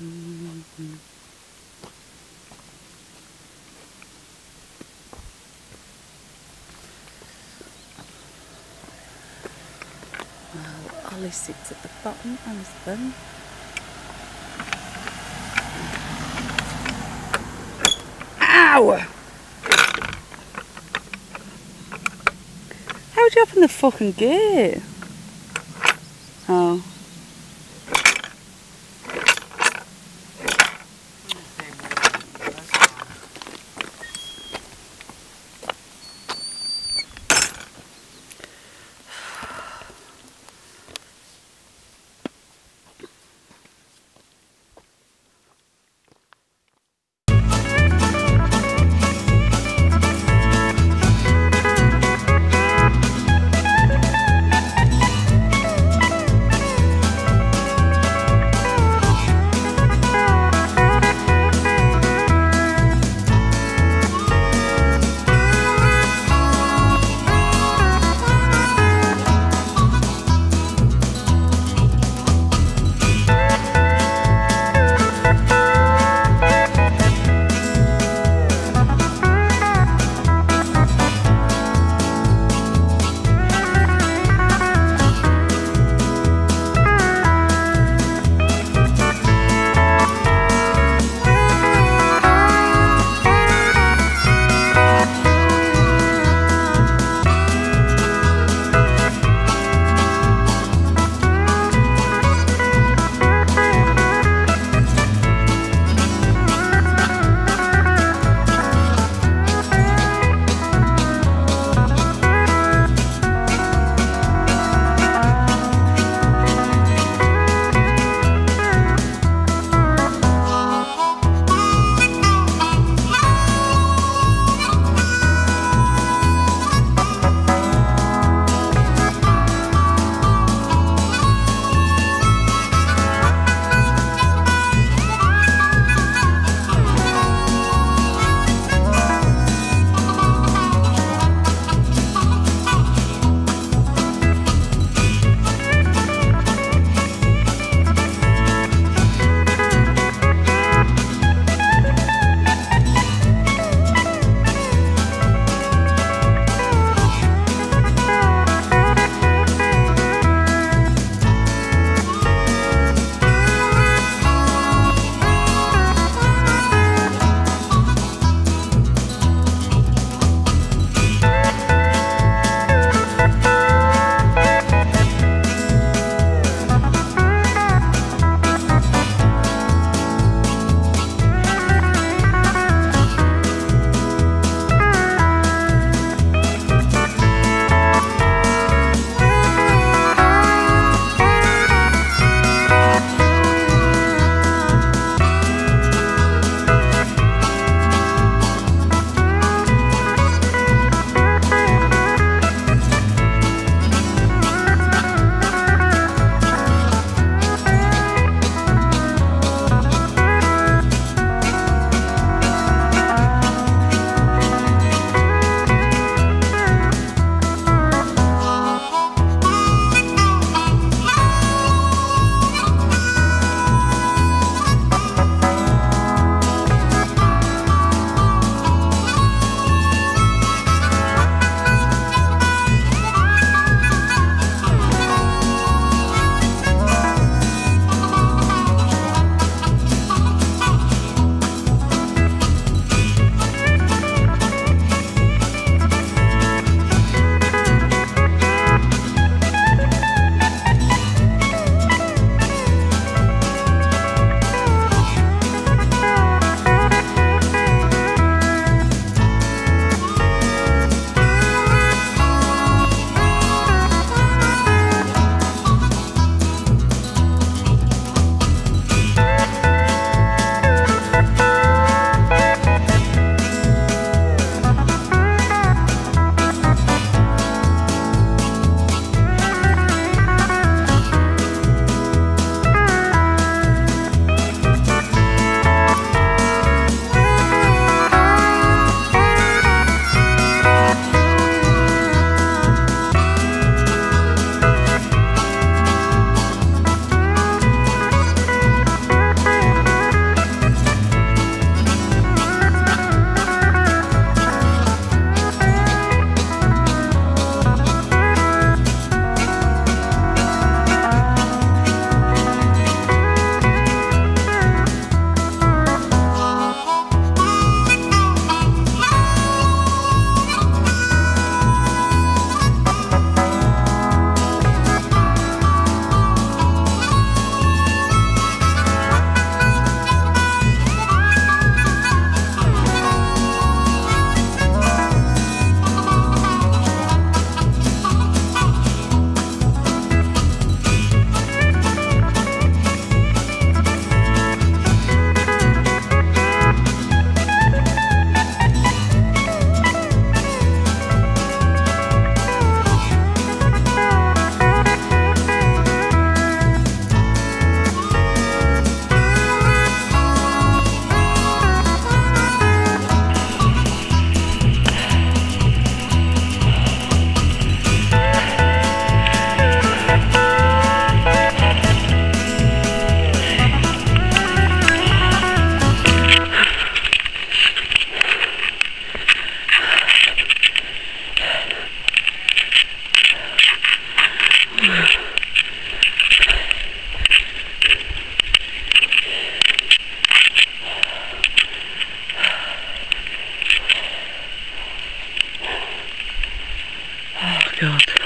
Well, Ollie sits at the bottom on his bum. Ow! How'd you open the fucking gate? Oh. God.